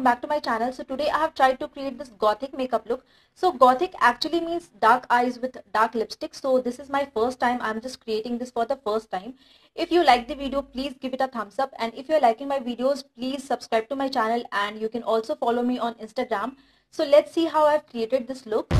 welcome back to my channel. So today i have tried to create this gothic makeup look. So gothic actually means dark eyes with dark lipstick. So this is my first time. I'm just creating this for the first time. If you like the video please give it a thumbs up. And if you're liking my videos please subscribe to my channel. And you can also follow me on instagram. So let's see how i've created this look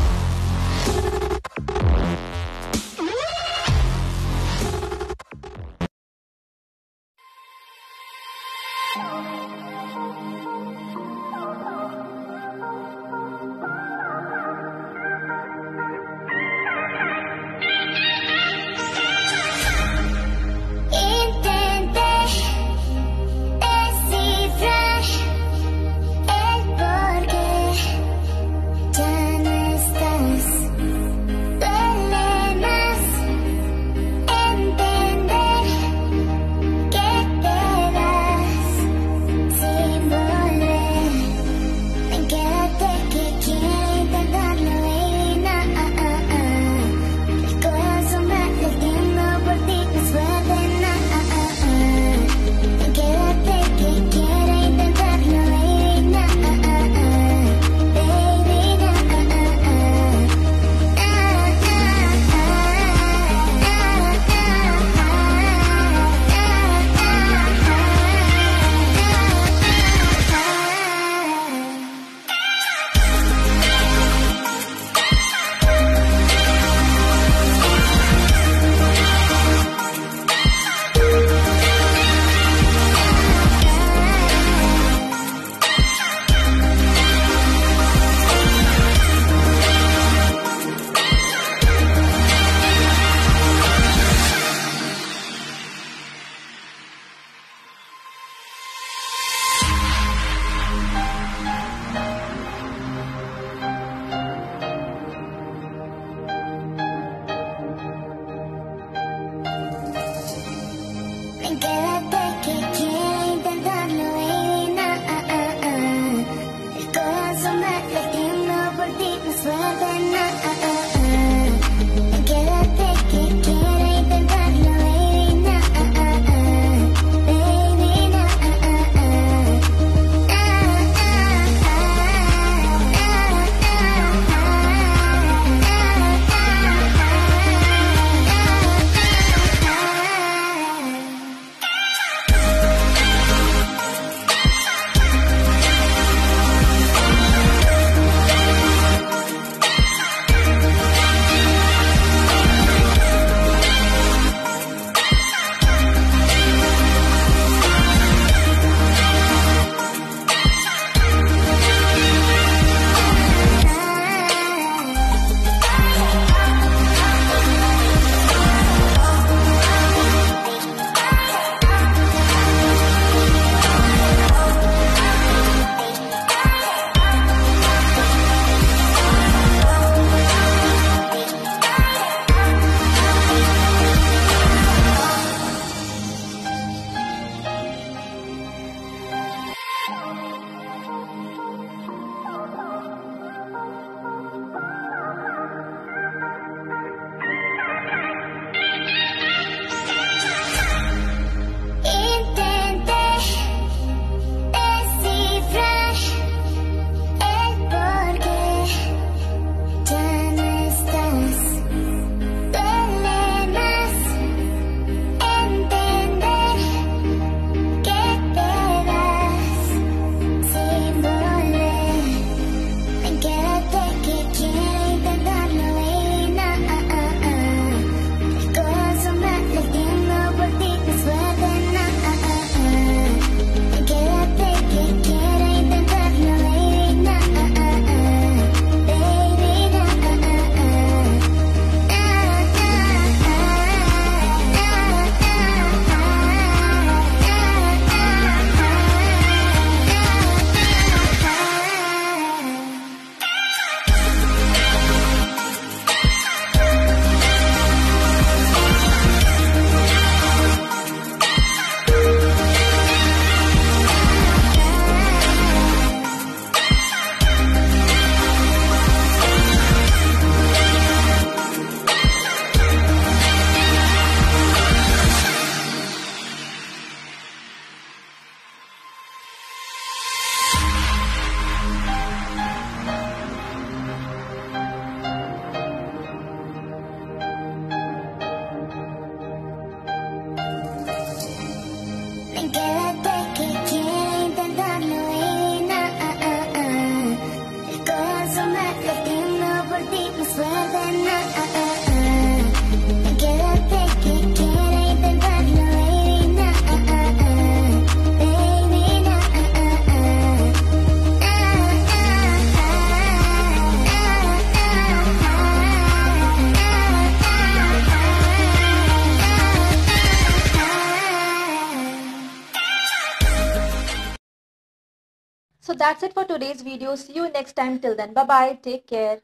So that's it for today's video. See you next time. Till then, bye bye. Take care.